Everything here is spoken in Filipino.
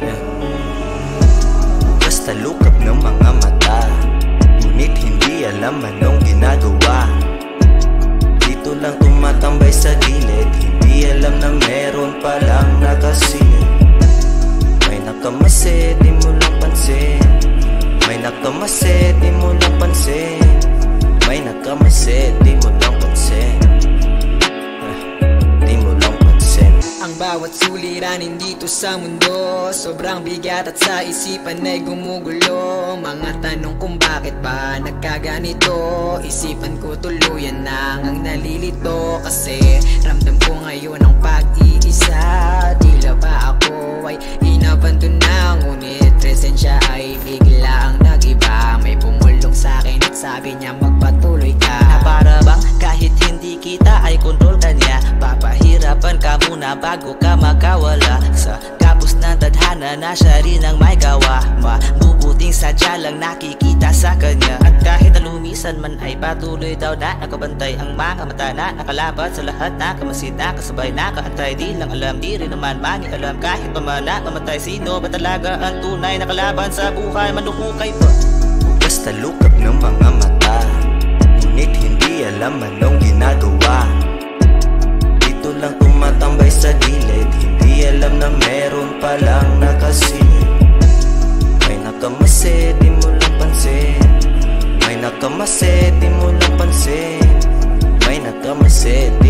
yeah. Basta lukap ng mga mata Ngunit hindi alam anong ginagawa Dito lang tumatambay sa gilid Hindi alam na meron palang nakasilid May nakamasid, di mo lang pansin May nakamasid, bawat suliranin dito sa mundo. Sobrang bigat at sa isipan ay gumugulo. Mga tanong kung bakit ba nagkaganito? Isipan ko tuluyan nang ang nalilito. Kasi ramdam ko ngayon ang pag-iisa. Tila ba ako ay inabanto na? Ngunit presensya ay bigla ang nag-iba. May pumulong sa akin at sabi niya magpatuloy ka. Na para bang kahit hindi kita ay kontrol ka niya Papahirapan muna bago ka makawala. Sa kapos ng tadhana na siya rin ang may gawa. Mabubuting sadya lang nakikita sa kanya. At kahit na lumisan man ay patuloy daw na Nakabantay ang mga mata. Na nakalabat sa lahat na Kamasid na kasabay na kaantay Di lang alam, di rin naman mani alam Kahit pa man na mamatay Sino ba talaga ang tunay na kalaban sa buhay? Manukukay ba? Basta lukap ng mga mata Ngunit hindi alam anong ginagawa in.